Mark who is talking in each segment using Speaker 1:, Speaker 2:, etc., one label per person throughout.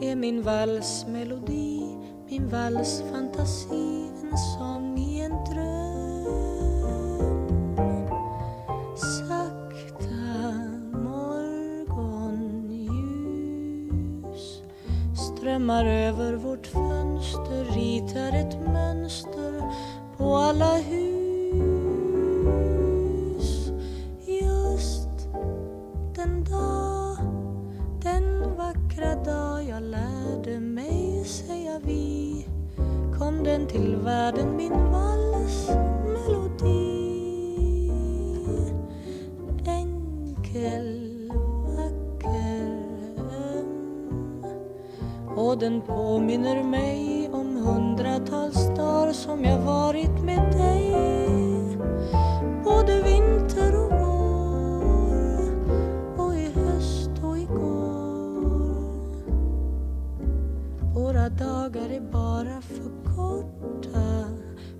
Speaker 1: är min valsmelodi, min valsfantasi, en sång i en dröm. Sakta morgonljus strömmar över vårt fönster, ritar ett mönster på alla hus. Just den dag, vackra dag jag lärde mig säga vi kom den till världen min valsmelodi. Enkel, vacker, öm och den påminner mig dagar är bara för korta.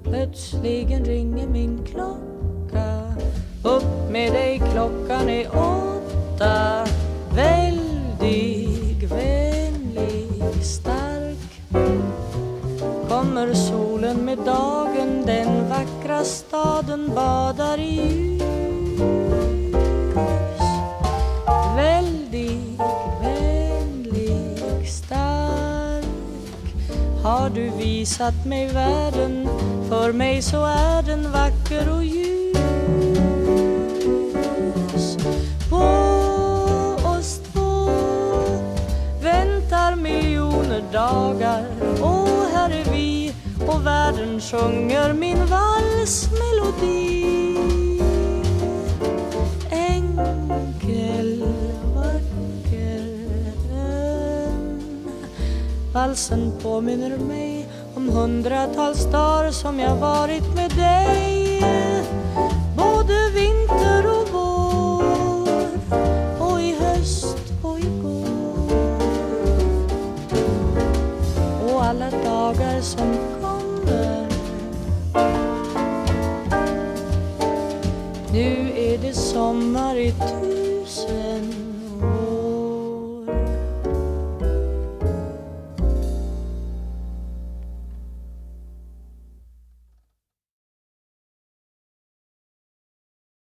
Speaker 1: Plötsligen ringer min klocka. Upp med dig, klockan är åtta. Väldig, vänlig, stark. Kommer solen med dagen Den vackra staden badar i ljus Har du visat mig världen? För mig så är den vacker och ljus. På oss två väntar miljoner dagar. Och här är vi och världen sjunger min valsmelodi Valsen påminner mig om hundratals dagar som jag varit med dig. Både vinter och vår och i höst och igår och alla dagar som kommer. Nu är det sommar i tusen år.